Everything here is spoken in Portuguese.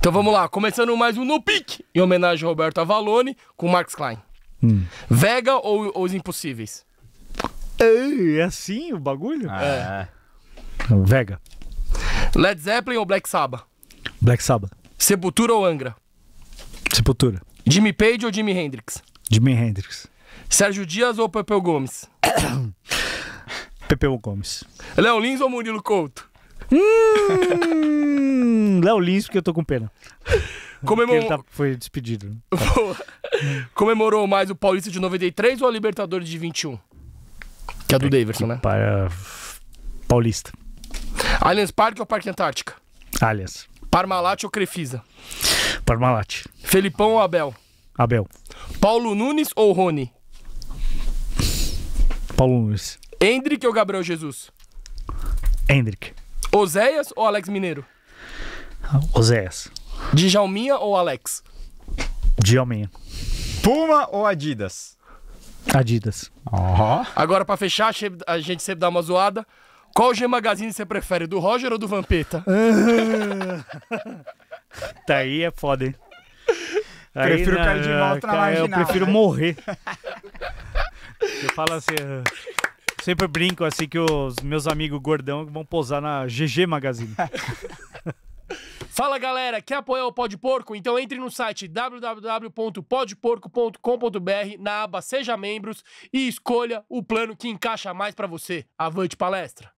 Então vamos lá, começando mais um No Pique, em homenagem ao Roberto Avalone, com Marcos Klein. Vega ou, ou Os Impossíveis? Ei, É assim o bagulho? É. Vega. Led Zeppelin ou Black Sabbath? Black Sabbath. Sepultura ou Angra? Sepultura. Jimmy Page ou Jimi Hendrix? Jimi Hendrix. Sérgio Dias ou Pepeu Gomes? Pepeu Gomes. Léo Lins ou Murilo Couto? Hum, Léo Lins, porque eu tô com pena. Porque Comemor... ele tá- foi despedido. Comemorou mais o Paulista de 93 ou a Libertadores de 21? Que é do Davidson, né? Para Paulista. Allianz Parque ou Parque Antártica? Alias. Parmalat ou Crefisa? Parmalat. Felipão ou Abel? Abel. Paulo Nunes ou Rony? Paulo Nunes. Hendrick ou Gabriel Jesus? Hendrick. Oséias ou Alex Mineiro? Oséias. Djalminha ou Alex? Djalminha. Puma ou Adidas? Adidas. Ó. Agora, pra fechar, a gente sempre dá uma zoada. Qual G Magazine você prefere, do Roger ou do Vampeta? Tá aí é foda, hein? Prefiro na- cair de volta na Eu marginal, prefiro né? morrer. Eu falo assim, eu sempre brinco assim que os meus amigos gordão vão posar na GG Magazine. Fala galera, quer apoiar o Pode Porco? Então entre no site www.podporco.com.br na aba Seja Membros e escolha o plano que encaixa mais pra você. Avante palestra!